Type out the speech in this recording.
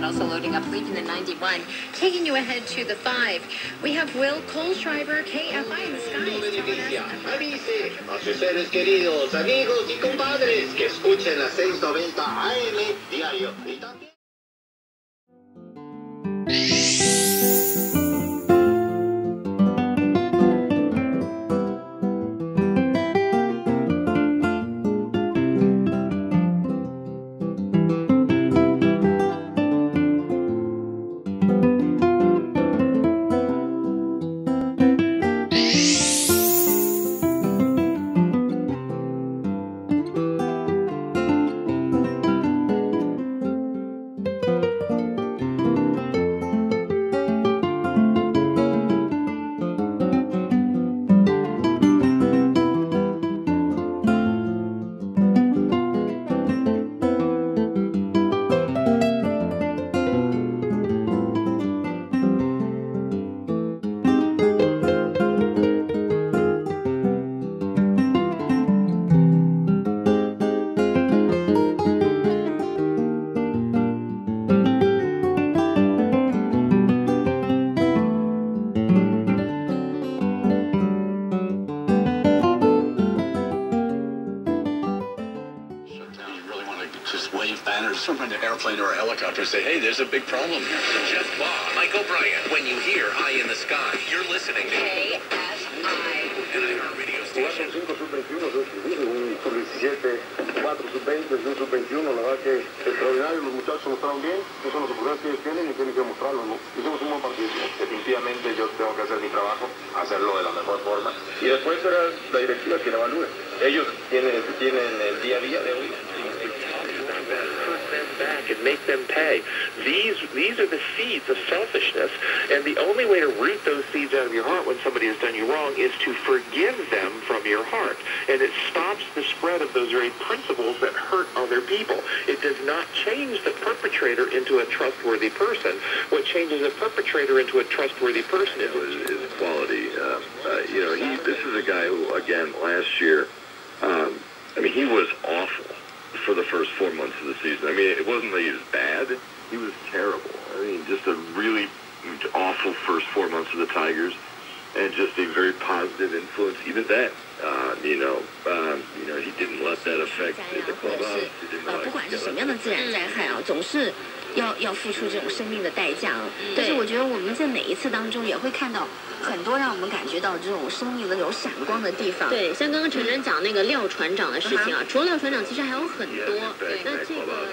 Scott also loading up, leaving the 91, taking you ahead to the 5. We have Will Kohlschreiber, KFI in the sky. A seres queridos, amigos y compadres que escuchen la 690 AM diario. Just wave banners from an airplane or a helicopter and say, hey, there's a big problem here. Jeff Law, Mike O'Brien. When you hear Eye in the Sky, you're listening to KFI. an IR radio station. 5 sub-21, 2 civili, un sub-17, 4 sub-20, un sub-21, la verdad que extraordinario, los muchachos se mostraron bien, esas son las oportunidades que ellos tienen y tienen que mostrarlo, ¿no? Hicimos un buen partido. Definitivamente yo tengo que hacer mi trabajo, hacerlo de la mejor forma. Y después será la directiva quien evalúe. Ellos tienen, tienen el día a día de hoy. Hurt them back and make them pay. These these are the seeds of selfishness, and the only way to root those seeds out of your heart when somebody has done you wrong is to forgive them from your heart, and it stops the spread of those very principles that hurt other people. It does not change the perpetrator into a trustworthy person. What changes a perpetrator into a trustworthy person is his, his quality. Uh, uh, you know, he. This is a guy who, again, last year, um, I mean, he was awful for the first four months of the season. I mean, it wasn't that he was bad. He was terrible. I mean, just a really awful first four months of the Tigers and just a very positive influence. Even that, uh, you know, uh, you know, he didn't let that affect the clubhouse. He didn't let 要要付出这种生命的代价啊。但是我觉得我们在每一次当中也会看到很多让我们感觉到这种生命的那种闪光的地方。对，像刚刚晨晨讲那个廖船长的事情啊，除了廖船长，其实还有很多。back 那这个.